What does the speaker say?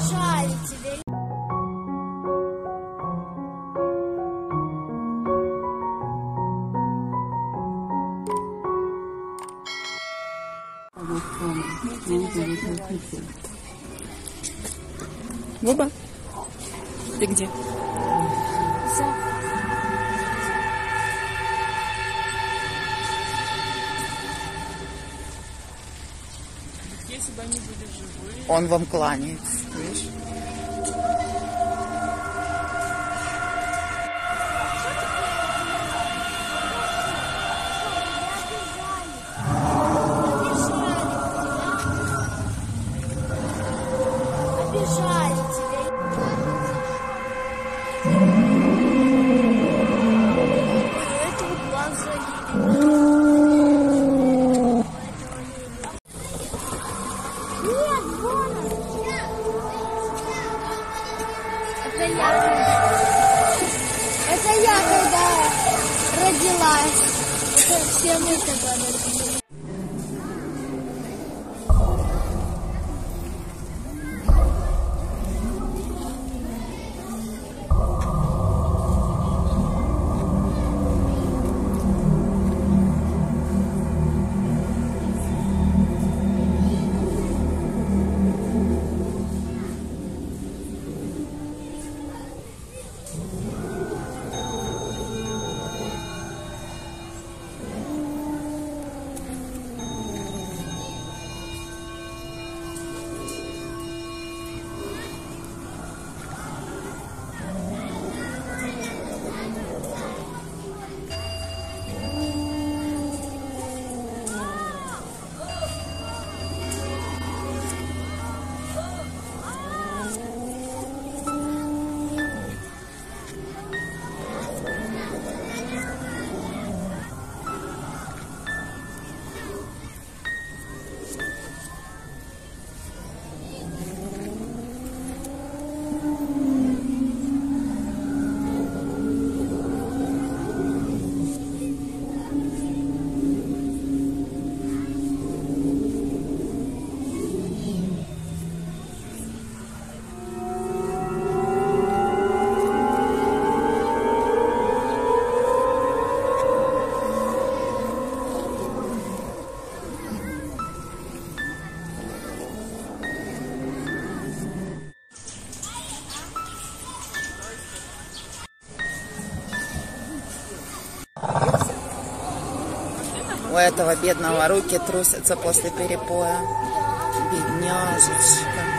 Обижали тебя. Буба, ты где? Если бы они были живые, Он вам кланяется, видишь? Обижали тебя. Это я. Это я когда родилась. Все мы когда родились. У этого бедного руки трусятся после перепоя. Бедняжечка.